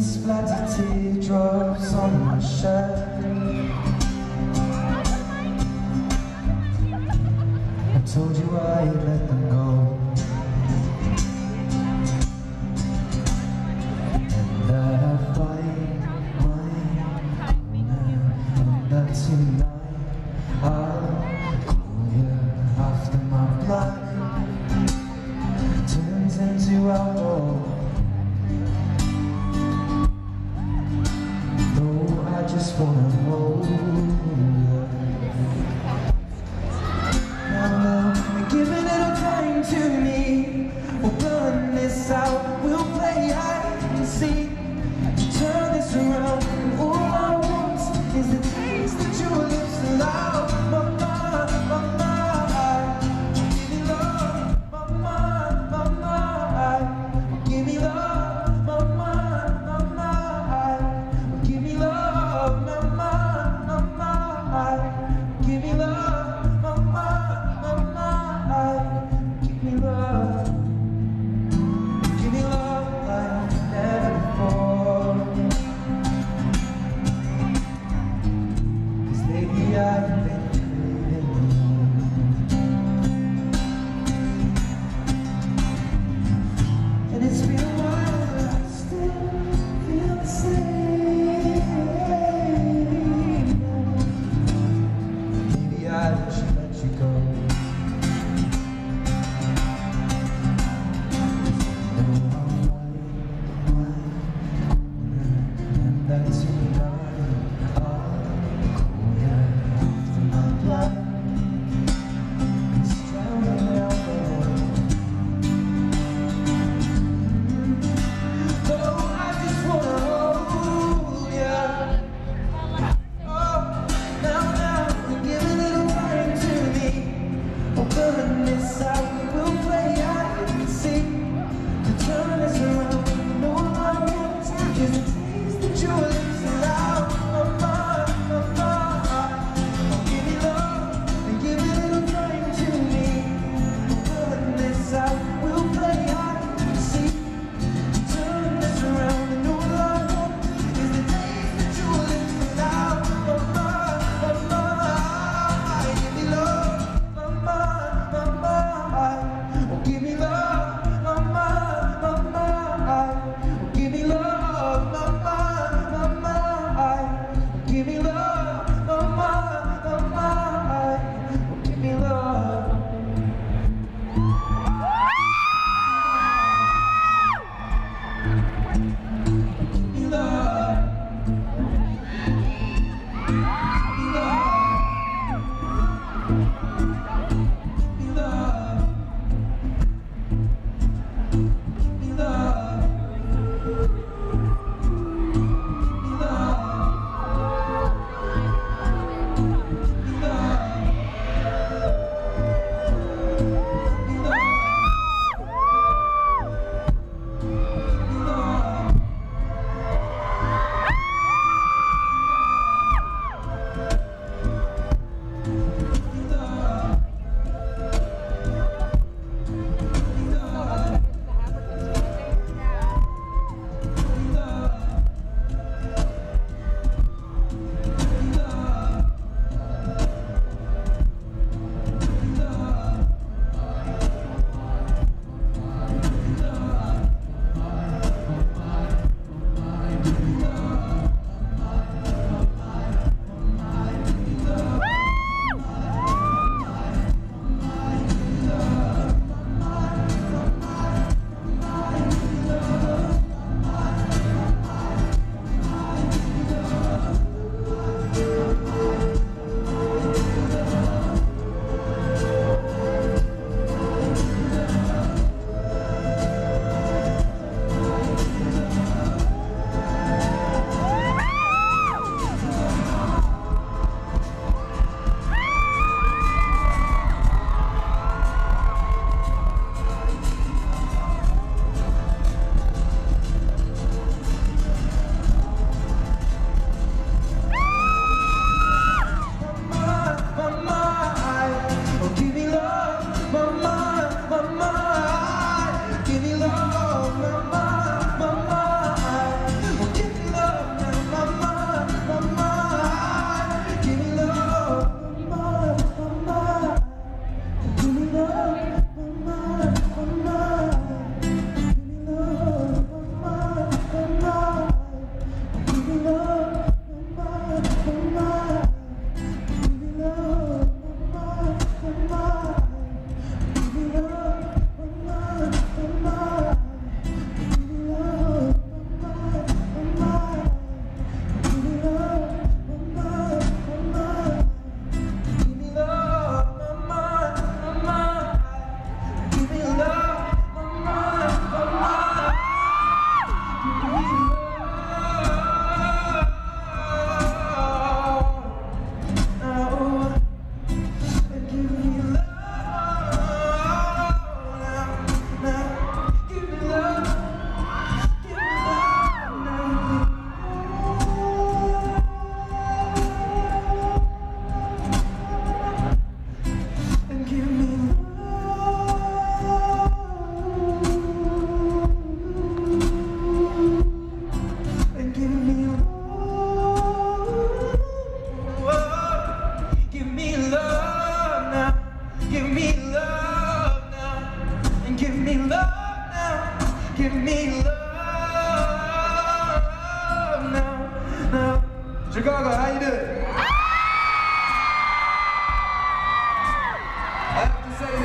Splattered teardrops on my shirt I told you I'd let them tonight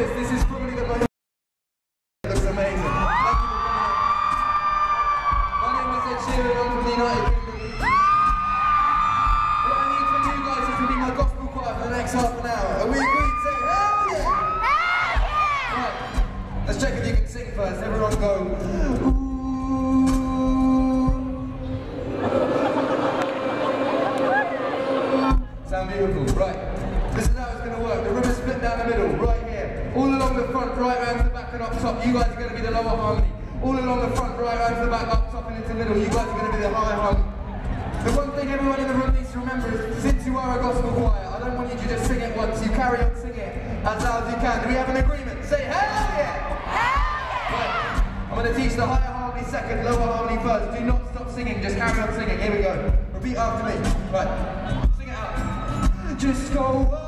have to say this. This is probably the most. It looks amazing. Thank you for coming out. My name is Ed Sheeran. I'm from the United Kingdom. What I need from you guys is to be my gospel choir for the next half an hour. Are we agreed? Say hell yeah! hell yeah! Right. Let's check if you can sing first. Everyone go. All along the front, right to the back, up top and into the middle. You guys are going to be the high harmony. The one thing everyone in the room needs to remember is, since you are a gospel choir, I don't want you to just sing it once. You carry on singing it as loud as you can. Do we have an agreement? Say hell yeah! hell Right. I'm going to teach the higher harmony second, lower harmony first. Do not stop singing, just carry on singing. Here we go. Repeat after me. Right. Sing it out. Just go.